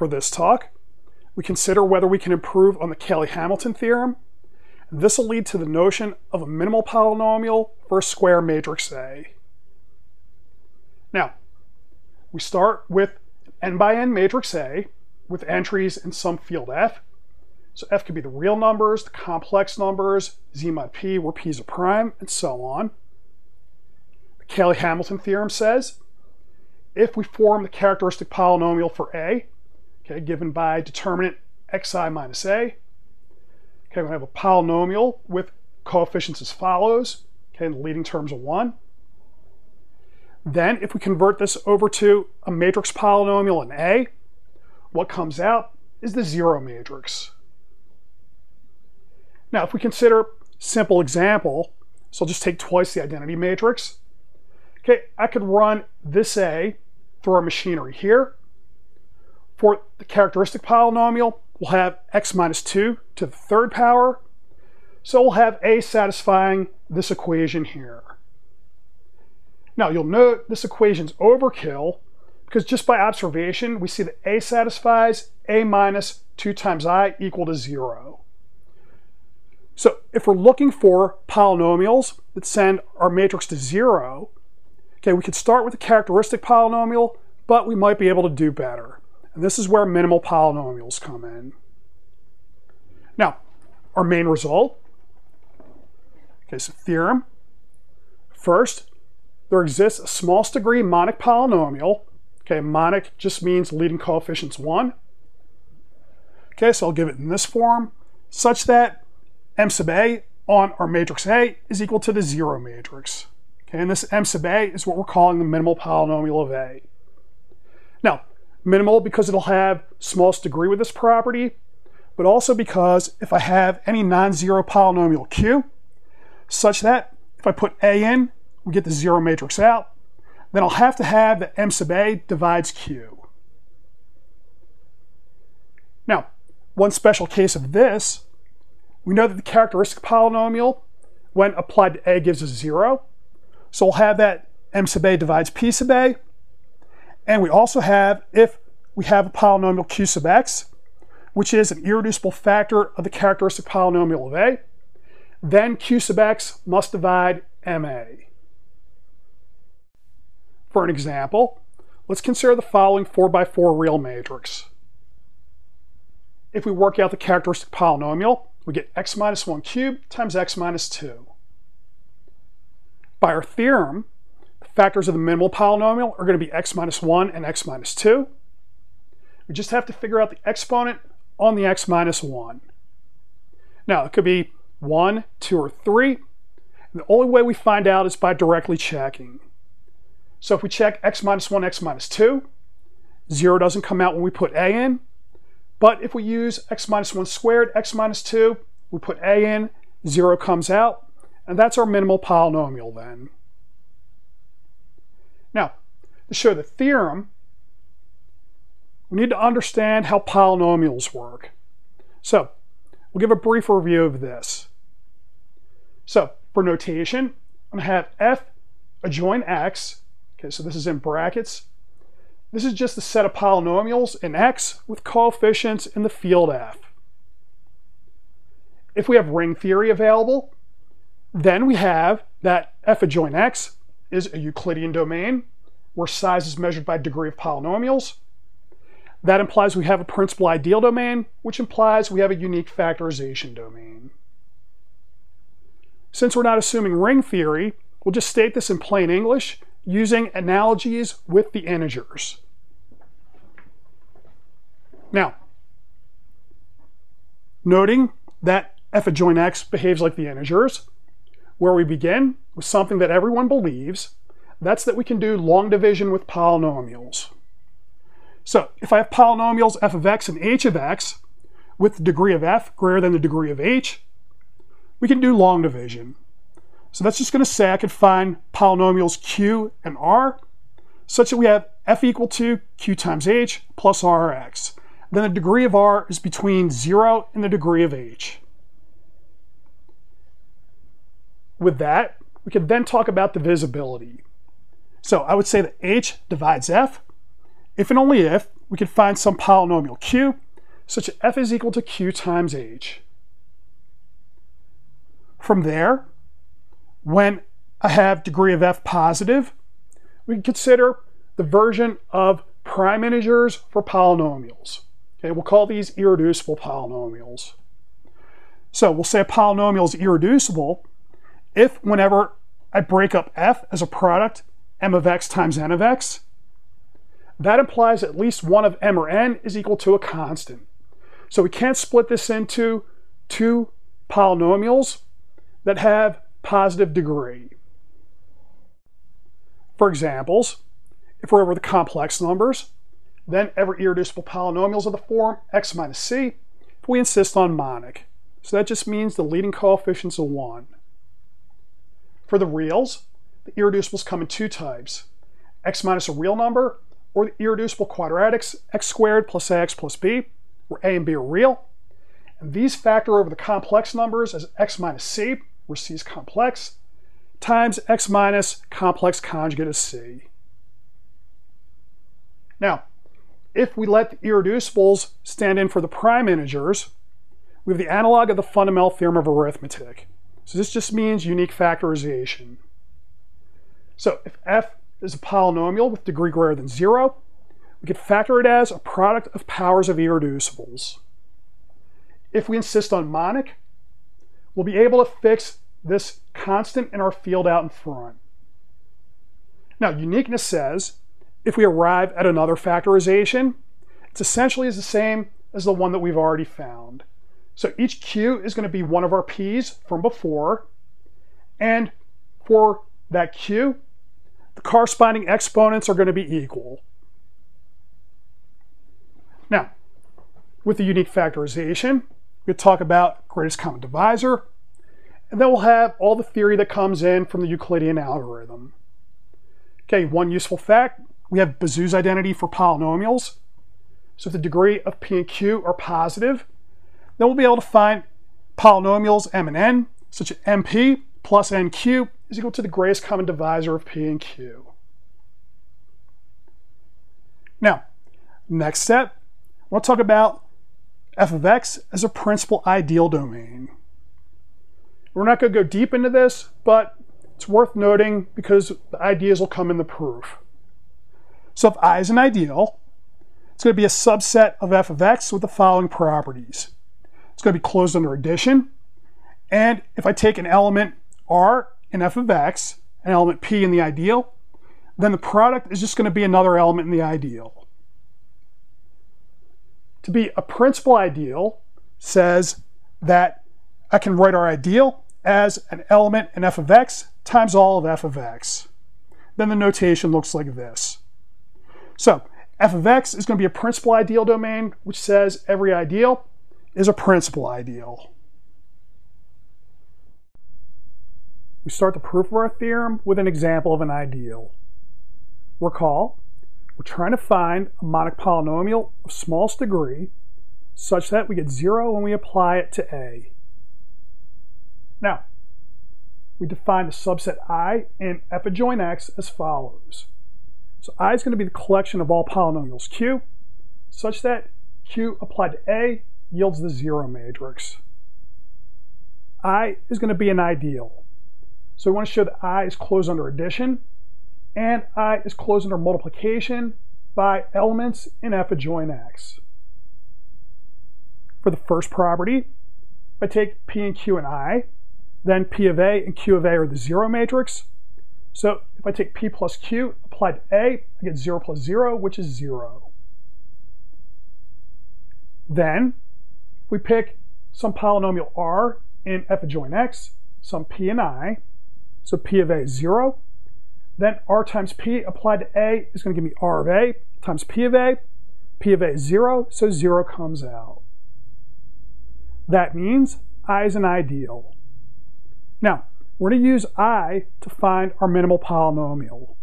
for this talk, we consider whether we can improve on the Cayley-Hamilton theorem. This will lead to the notion of a minimal polynomial for a square matrix A. Now, we start with n by n matrix A with entries in some field F. So F could be the real numbers, the complex numbers, Z mod P, where P is a prime, and so on. The Cayley-Hamilton theorem says if we form the characteristic polynomial for A, okay, given by determinant xi minus A, okay, we have a polynomial with coefficients as follows, okay, and the leading terms are 1. Then if we convert this over to a matrix polynomial in A, what comes out is the zero matrix. Now if we consider simple example, so I'll just take twice the identity matrix. Okay, I could run this A through our machinery here. For the characteristic polynomial, we'll have x minus 2 to the third power. So we'll have A satisfying this equation here. Now you'll note this equation's overkill because just by observation, we see that A satisfies A minus 2 times I equal to 0. So if we're looking for polynomials that send our matrix to 0, okay, we could start with a characteristic polynomial, but we might be able to do better. And this is where minimal polynomials come in. Now, our main result, okay, so theorem. First, there exists a smallest degree monic polynomial. Okay, monic just means leading coefficients 1. Okay, so I'll give it in this form, such that m sub a on our matrix A is equal to the zero matrix. Okay, and this m sub a is what we're calling the minimal polynomial of A. Now, minimal because it'll have smallest degree with this property, but also because if I have any non-zero polynomial Q, such that if I put A in we get the zero matrix out, then I'll have to have that m sub a divides q. Now, one special case of this, we know that the characteristic polynomial, when applied to a, gives us zero. So we'll have that m sub a divides p sub a. And we also have, if we have a polynomial q sub x, which is an irreducible factor of the characteristic polynomial of a, then q sub x must divide ma. For an example, let's consider the following 4x4 real matrix. If we work out the characteristic polynomial, we get x minus 1 cubed times x minus 2. By our theorem, the factors of the minimal polynomial are going to be x minus 1 and x minus 2. We just have to figure out the exponent on the x minus 1. Now, it could be 1, 2, or 3. And the only way we find out is by directly checking. So if we check x minus 1, x minus 2, 0 doesn't come out when we put a in. But if we use x minus 1 squared, x minus 2, we put a in, 0 comes out. And that's our minimal polynomial then. Now, to show the theorem, we need to understand how polynomials work. So, we'll give a brief review of this. So, for notation, I'm going to have f adjoin x Okay, so this is in brackets. This is just the set of polynomials in X with coefficients in the field F. If we have ring theory available, then we have that F adjoin X is a Euclidean domain where size is measured by degree of polynomials. That implies we have a principal ideal domain, which implies we have a unique factorization domain. Since we're not assuming ring theory, we'll just state this in plain English using analogies with the integers. Now, noting that f adjoin x behaves like the integers, where we begin with something that everyone believes, that's that we can do long division with polynomials. So if I have polynomials f of x and h of x with the degree of f greater than the degree of h, we can do long division. So that's just going to say I could find polynomials q and r such that we have f equal to q times h plus rx. Then the degree of r is between 0 and the degree of h. With that, we could then talk about the divisibility. So I would say that h divides f if and only if we could find some polynomial q such that f is equal to q times h. From there, when I have degree of f positive, we can consider the version of prime integers for polynomials. Okay, we'll call these irreducible polynomials. So we'll say a polynomial is irreducible if whenever I break up f as a product m of x times n of x, that implies at least one of m or n is equal to a constant. So we can't split this into two polynomials that have positive degree. For examples, if we're over the complex numbers, then every irreducible polynomial is of the form x minus c if we insist on monic. So that just means the leading coefficient's a 1. For the reals, the irreducibles come in two types, x minus a real number, or the irreducible quadratics, x squared plus ax plus b, where a and b are real. And these factor over the complex numbers as x minus c, where c is complex, times x minus complex conjugate of c. Now, if we let the irreducibles stand in for the prime integers, we have the analog of the fundamental theorem of arithmetic. So this just means unique factorization. So if f is a polynomial with degree greater than zero, we could factor it as a product of powers of irreducibles. If we insist on monic, we'll be able to fix this constant in our field out in front. Now, uniqueness says if we arrive at another factorization, it's essentially the same as the one that we've already found. So each q is going to be one of our p's from before, and for that q, the corresponding exponents are going to be equal. Now, with the unique factorization, we talk about greatest common divisor, and then we'll have all the theory that comes in from the Euclidean algorithm. Okay, one useful fact, we have Bezout's identity for polynomials. So if the degree of p and q are positive, then we'll be able to find polynomials m and n, such that mp plus nq is equal to the greatest common divisor of p and q. Now, next step, we'll talk about f of x as a principal ideal domain. We're not going to go deep into this, but it's worth noting because the ideas will come in the proof. So if I is an ideal, it's going to be a subset of f of x with the following properties. It's going to be closed under addition, and if I take an element r in f of x, an element p in the ideal, then the product is just going to be another element in the ideal. To be a principal ideal says that I can write our ideal as an element in f of x times all of f of x. Then the notation looks like this. So f of x is going to be a principal ideal domain, which says every ideal is a principal ideal. We start the proof of our theorem with an example of an ideal. Recall, we're trying to find a monic polynomial of smallest degree such that we get zero when we apply it to A. Now, we define the subset I in f adjoin x as follows. So I is going to be the collection of all polynomials q, such that q applied to A yields the zero matrix. I is going to be an ideal. So we want to show that I is closed under addition, and I is closed under multiplication by elements in f adjoin x. For the first property, if I take P and Q and I, then P of A and Q of A are the zero matrix. So if I take P plus Q applied to A, I get 0 plus 0, which is 0. Then we pick some polynomial R in f adjoin x, some P and I. So P of A is 0. Then R times P applied to A is going to give me R of A times P of A. P of A is 0, so 0 comes out. That means I is an ideal. Now, we're going to use I to find our minimal polynomial.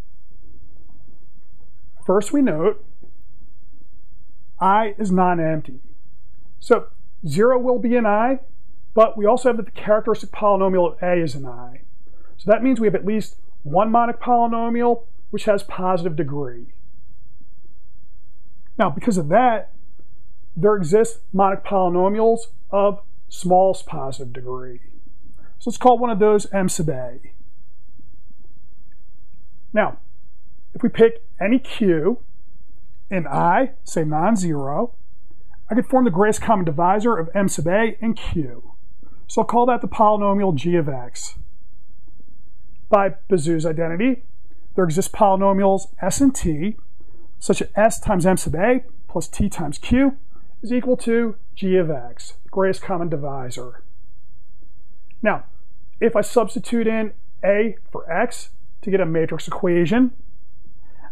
First, we note I is non-empty. So 0 will be an I, but we also have that the characteristic polynomial of A is an I. So that means we have at least one monic polynomial which has positive degree. Now, because of that, there exist monic polynomials of smallest positive degree. So let's call one of those m sub a. Now, if we pick any q in i, say non-zero, I could form the greatest common divisor of m sub a and q. So I'll call that the polynomial g of x. By Bezout's identity, there exist polynomials s and t, such that s times m sub a plus t times q is equal to g of x, the greatest common divisor. Now, if I substitute in a for x to get a matrix equation,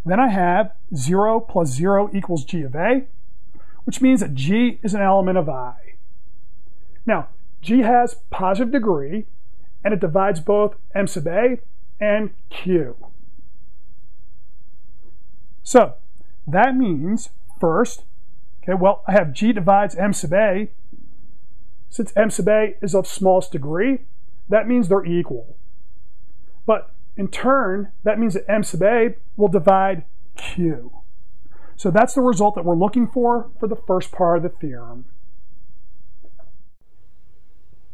then I have 0 plus 0 equals g of a, which means that g is an element of i. Now, g has positive degree, and it divides both m sub a and q. So, that means, first, okay, well, I have g divides m sub a. Since m sub a is of smallest degree, that means they're equal. But in turn, that means that m sub a will divide q. So that's the result that we're looking for for the first part of the theorem.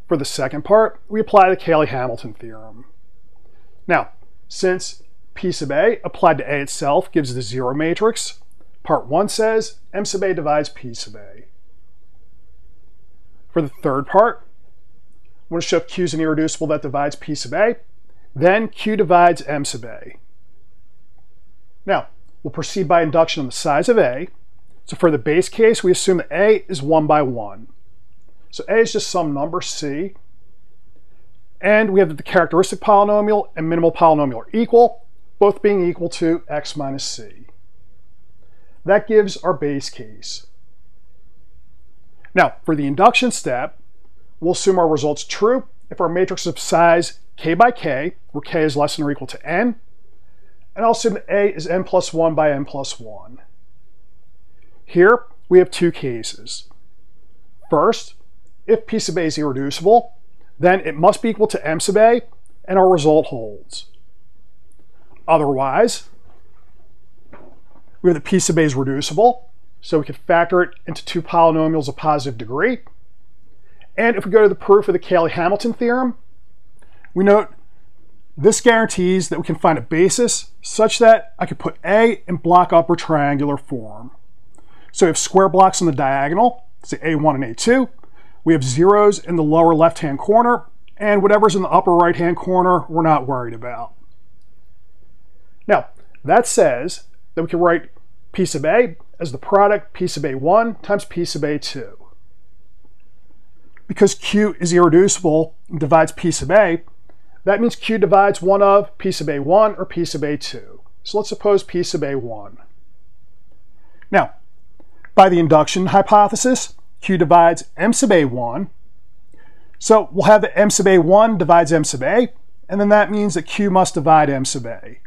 For the second part, we apply the Cayley-Hamilton theorem. Now, since P sub A applied to A itself gives the zero matrix, part 1 says M sub A divides P sub A. For the third part, I'm going to show Q is an irreducible that divides P sub A. Then Q divides M sub A. Now, we'll proceed by induction on the size of A. So for the base case, we assume that A is 1 by 1. So A is just some number, C. And we have that the characteristic polynomial and minimal polynomial are equal, both being equal to x minus c. That gives our base case. Now, for the induction step, We'll assume our result's true if our matrix is of size k by k, where k is less than or equal to n, and I'll assume A is n plus 1 by n plus 1. Here, we have two cases. First, if P sub A is irreducible, then it must be equal to M sub A, and our result holds. Otherwise, we have that P sub A is reducible, so we can factor it into two polynomials of positive degree, and if we go to the proof of the Cayley-Hamilton theorem, we note this guarantees that we can find a basis such that I can put A in block upper triangular form. So we have square blocks on the diagonal, say A1 and A2. We have zeros in the lower left-hand corner, and whatever's in the upper right-hand corner, we're not worried about. Now, that says that we can write P sub A as the product P sub A1 times P sub A2 because Q is irreducible and divides P sub A, that means Q divides one of P sub A1 or P sub A2. So let's suppose P sub A1. Now, by the induction hypothesis, Q divides M sub A1. So we'll have that M sub A1 divides M sub A, and then that means that Q must divide M sub A.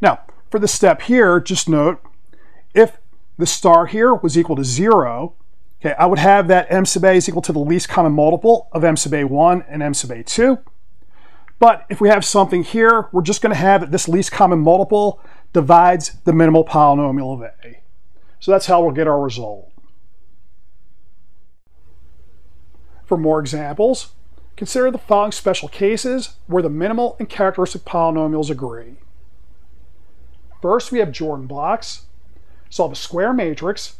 Now, for the step here, just note, if the star here was equal to zero, Okay, I would have that m sub a is equal to the least common multiple of m sub a1 and m sub a2. But if we have something here, we're just going to have that this least common multiple divides the minimal polynomial of a. So that's how we'll get our result. For more examples, consider the following special cases where the minimal and characteristic polynomials agree. First, we have Jordan blocks. Solve a square matrix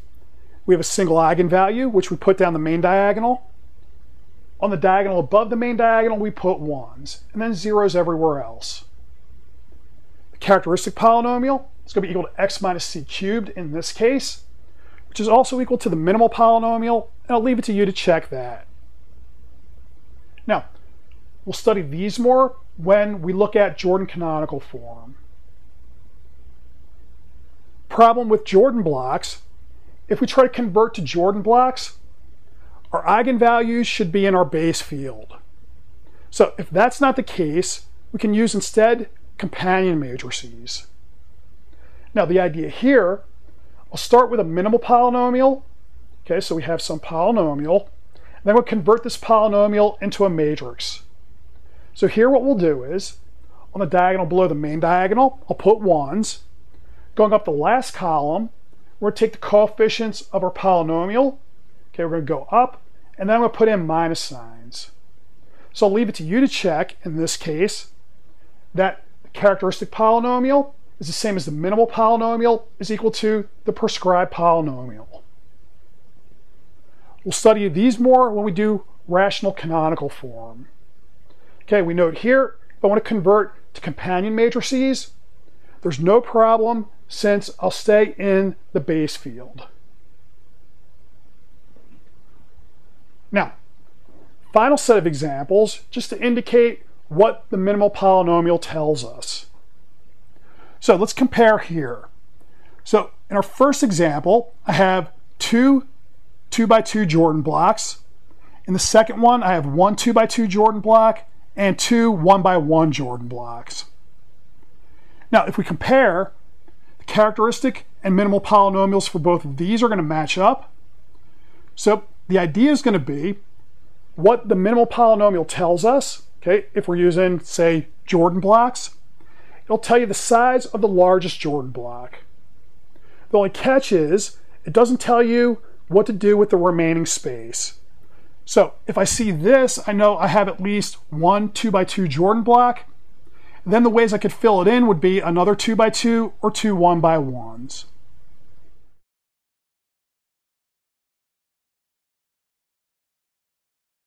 we have a single eigenvalue, which we put down the main diagonal. On the diagonal above the main diagonal, we put ones, and then zeros everywhere else. The characteristic polynomial is going to be equal to x minus c cubed in this case, which is also equal to the minimal polynomial, and I'll leave it to you to check that. Now, we'll study these more when we look at Jordan canonical form. Problem with Jordan blocks if we try to convert to Jordan blocks, our eigenvalues should be in our base field. So if that's not the case, we can use instead companion matrices. Now the idea here, I'll start with a minimal polynomial. Okay, so we have some polynomial. And then we'll convert this polynomial into a matrix. So here what we'll do is, on the diagonal below the main diagonal, I'll put ones. Going up the last column, we're going to take the coefficients of our polynomial. Okay, we're going to go up, and then I'm going to put in minus signs. So I'll leave it to you to check, in this case, that characteristic polynomial is the same as the minimal polynomial is equal to the prescribed polynomial. We'll study these more when we do rational canonical form. Okay, we note here, if I want to convert to companion matrices, there's no problem since I'll stay in the base field. Now, final set of examples just to indicate what the minimal polynomial tells us. So let's compare here. So in our first example, I have two 2 by 2 Jordan blocks. In the second one, I have one 2 by 2 Jordan block and two 1 by 1 Jordan blocks. Now, if we compare, the characteristic and minimal polynomials for both of these are going to match up. So the idea is going to be what the minimal polynomial tells us, okay, if we're using, say, Jordan blocks, it'll tell you the size of the largest Jordan block. The only catch is it doesn't tell you what to do with the remaining space. So if I see this, I know I have at least one 2 by 2 Jordan block. Then the ways I could fill it in would be another 2 by 2 or two 1 by 1s